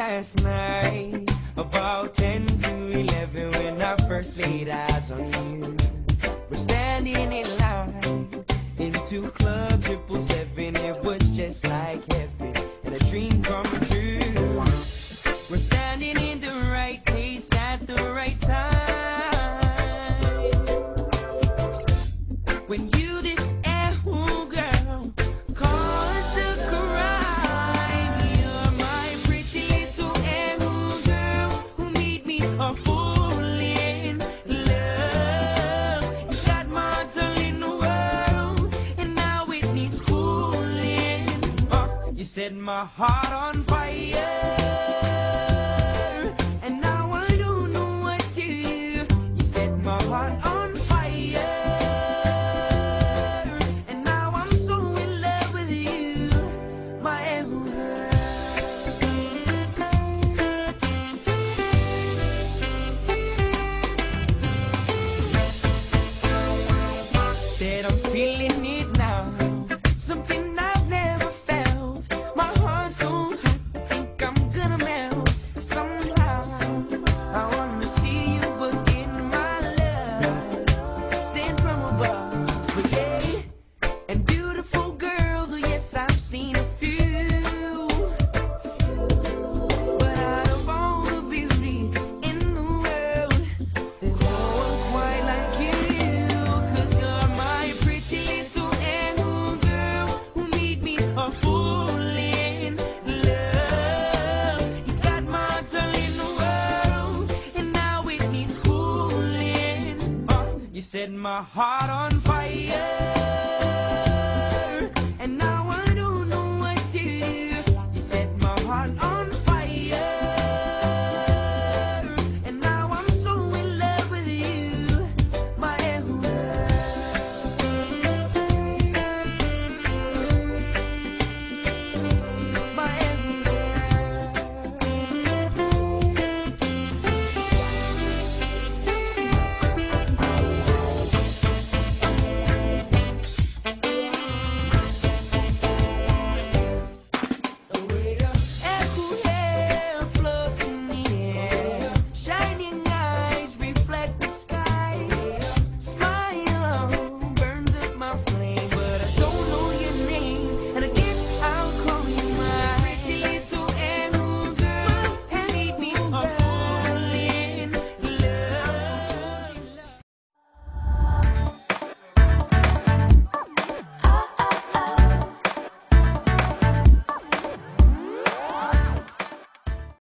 last night, about 10 to 11, when I first laid eyes on you. We're standing in line into Club 777, it was just like heaven, and a dream come true. We're standing in the right place at the right time. When you set my heart on fire. set my heart on fire.